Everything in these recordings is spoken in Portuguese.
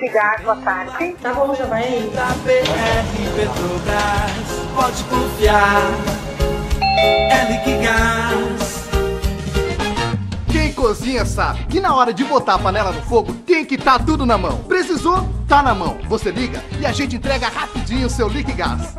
Liquigás, boa tarde. Tá bom, já vai aí. Da BR Petrobras, pode confiar. É Liquigás. Quem cozinha sabe que na hora de botar a panela no fogo tem que estar tá tudo na mão. Precisou? Tá na mão. Você liga e a gente entrega rapidinho o seu Liquigás.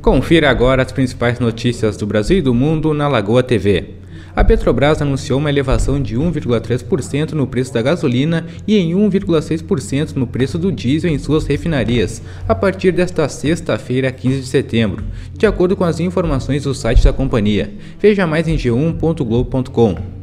Confira agora as principais notícias do Brasil e do mundo na Lagoa TV. A Petrobras anunciou uma elevação de 1,3% no preço da gasolina e em 1,6% no preço do diesel em suas refinarias, a partir desta sexta-feira, 15 de setembro, de acordo com as informações do site da companhia. Veja mais em g1.globo.com.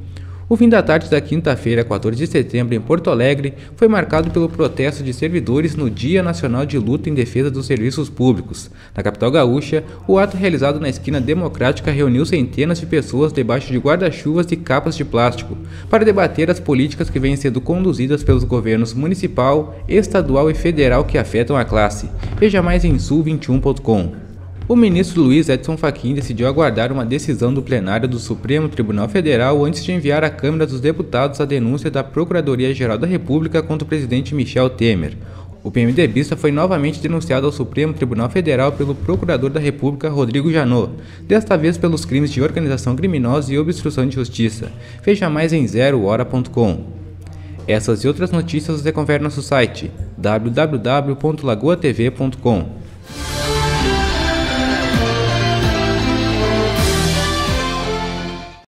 O fim da tarde da quinta-feira, 14 de setembro, em Porto Alegre, foi marcado pelo protesto de servidores no Dia Nacional de Luta em Defesa dos Serviços Públicos. Na capital gaúcha, o ato realizado na esquina democrática reuniu centenas de pessoas debaixo de guarda-chuvas e capas de plástico para debater as políticas que vêm sendo conduzidas pelos governos municipal, estadual e federal que afetam a classe. Veja mais em sul21.com. O ministro Luiz Edson Fachin decidiu aguardar uma decisão do plenário do Supremo Tribunal Federal antes de enviar à Câmara dos Deputados a denúncia da Procuradoria-Geral da República contra o presidente Michel Temer. O PMDBista foi novamente denunciado ao Supremo Tribunal Federal pelo Procurador da República Rodrigo Janot, desta vez pelos crimes de organização criminosa e obstrução de justiça. Veja mais em zerohora.com. Essas e outras notícias você confere no nosso site www.lagoatv.com.